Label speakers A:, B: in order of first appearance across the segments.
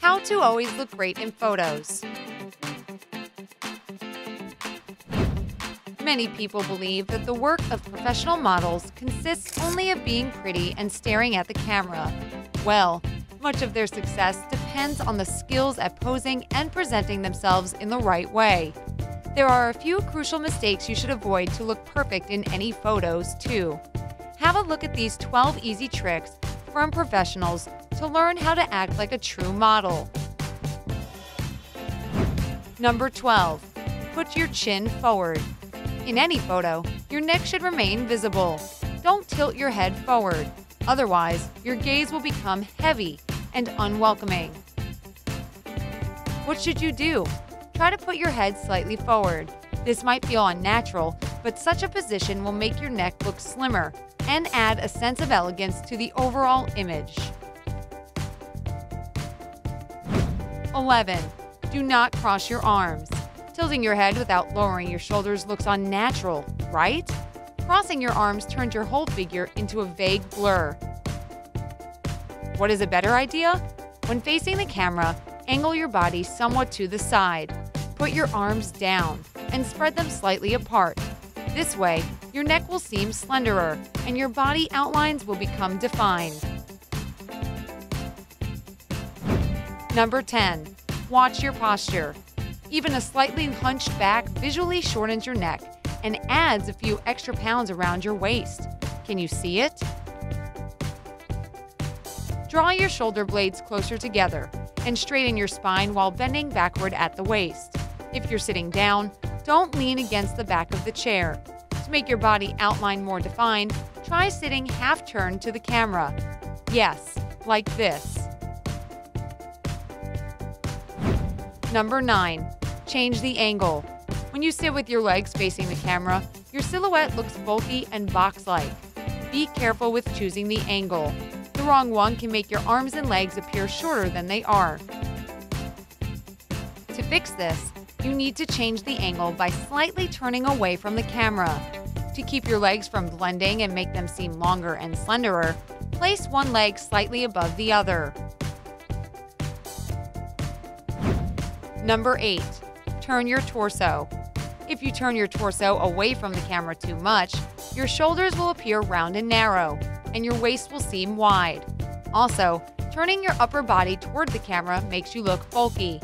A: How to always look great in photos. Many people believe that the work of professional models consists only of being pretty and staring at the camera. Well, much of their success depends on the skills at posing and presenting themselves in the right way. There are a few crucial mistakes you should avoid to look perfect in any photos, too. Have a look at these 12 easy tricks from professionals to learn how to act like a true model. Number 12. Put your chin forward. In any photo, your neck should remain visible. Don't tilt your head forward, otherwise, your gaze will become heavy and unwelcoming. What should you do? Try to put your head slightly forward. This might feel unnatural, but such a position will make your neck look slimmer and add a sense of elegance to the overall image. 11. Do not cross your arms. Tilting your head without lowering your shoulders looks unnatural, right? Crossing your arms turns your whole figure into a vague blur. What is a better idea? When facing the camera, angle your body somewhat to the side. Put your arms down and spread them slightly apart. This way, your neck will seem slenderer and your body outlines will become defined. Number 10. Watch your posture. Even a slightly hunched back visually shortens your neck and adds a few extra pounds around your waist. Can you see it? Draw your shoulder blades closer together and straighten your spine while bending backward at the waist. If you're sitting down, don't lean against the back of the chair. To make your body outline more defined, try sitting half turned to the camera. Yes, like this. Number 9. Change the angle. When you sit with your legs facing the camera, your silhouette looks bulky and box-like. Be careful with choosing the angle. The wrong one can make your arms and legs appear shorter than they are. To fix this, you need to change the angle by slightly turning away from the camera. To keep your legs from blending and make them seem longer and slenderer, place one leg slightly above the other. Number 8. Turn your torso. If you turn your torso away from the camera too much, your shoulders will appear round and narrow, and your waist will seem wide. Also, turning your upper body toward the camera makes you look bulky.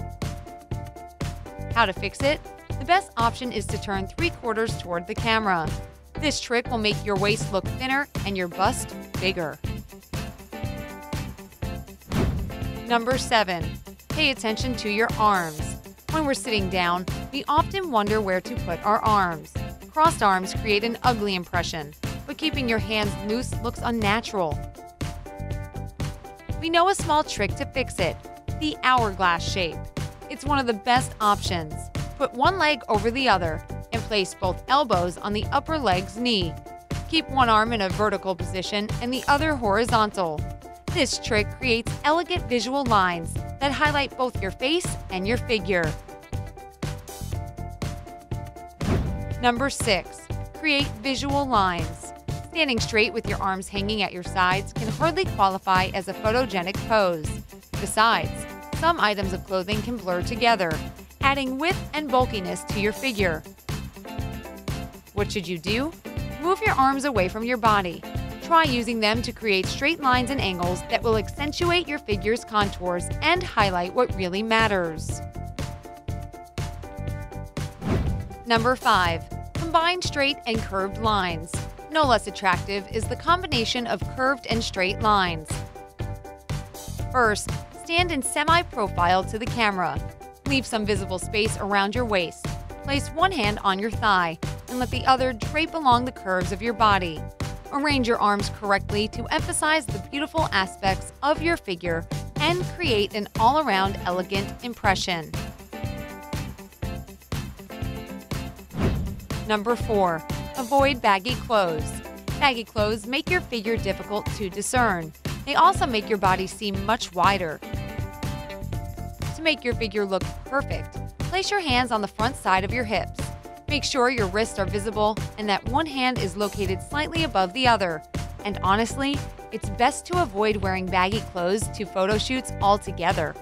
A: How to fix it? The best option is to turn 3 quarters toward the camera. This trick will make your waist look thinner and your bust bigger. Number 7. Pay attention to your arms. When we're sitting down, we often wonder where to put our arms. Crossed arms create an ugly impression, but keeping your hands loose looks unnatural. We know a small trick to fix it the hourglass shape. It's one of the best options. Put one leg over the other and place both elbows on the upper leg's knee. Keep one arm in a vertical position and the other horizontal. This trick creates elegant visual lines that highlight both your face and your figure. Number 6. Create visual lines. Standing straight with your arms hanging at your sides can hardly qualify as a photogenic pose. Besides, some items of clothing can blur together, adding width and bulkiness to your figure. What should you do? Move your arms away from your body. Try using them to create straight lines and angles that will accentuate your figure's contours and highlight what really matters. Number 5. Combine straight and curved lines. No less attractive is the combination of curved and straight lines. First, stand in semi-profile to the camera. Leave some visible space around your waist. Place one hand on your thigh and let the other drape along the curves of your body. Arrange your arms correctly to emphasize the beautiful aspects of your figure and create an all-around elegant impression. Number 4. Avoid baggy clothes. Baggy clothes make your figure difficult to discern. They also make your body seem much wider. To make your figure look perfect, place your hands on the front side of your hips. Make sure your wrists are visible and that one hand is located slightly above the other. And honestly, it's best to avoid wearing baggy clothes to photo shoots altogether.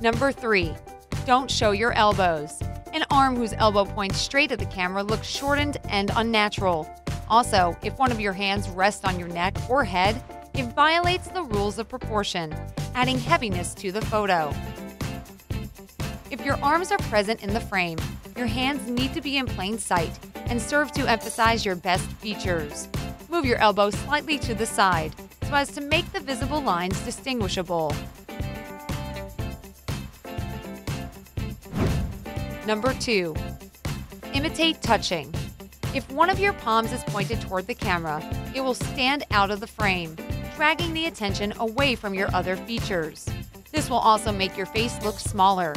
A: Number 3. Don't show your elbows. An arm whose elbow points straight at the camera looks shortened and unnatural. Also, if one of your hands rests on your neck or head, it violates the rules of proportion, adding heaviness to the photo. If your arms are present in the frame, your hands need to be in plain sight and serve to emphasize your best features. Move your elbow slightly to the side so as to make the visible lines distinguishable. Number 2. Imitate touching. If one of your palms is pointed toward the camera, it will stand out of the frame, dragging the attention away from your other features. This will also make your face look smaller.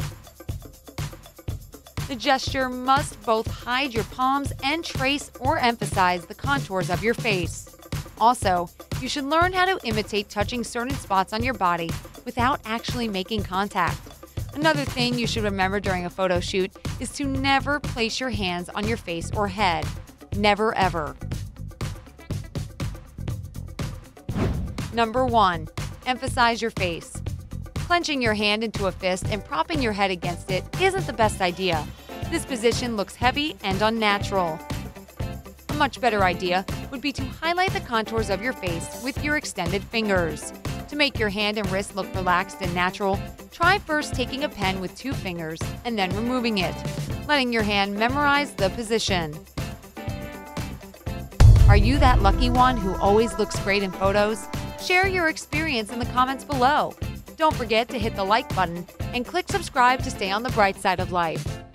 A: The gesture must both hide your palms and trace or emphasize the contours of your face. Also, you should learn how to imitate touching certain spots on your body without actually making contact. Another thing you should remember during a photo shoot is to never place your hands on your face or head. Never ever. Number 1. Emphasize your face. Clenching your hand into a fist and propping your head against it isn't the best idea. This position looks heavy and unnatural. A much better idea would be to highlight the contours of your face with your extended fingers. To make your hand and wrist look relaxed and natural, try first taking a pen with two fingers and then removing it, letting your hand memorize the position. Are you that lucky one who always looks great in photos? Share your experience in the comments below. Don't forget to hit the like button and click subscribe to stay on the bright side of life.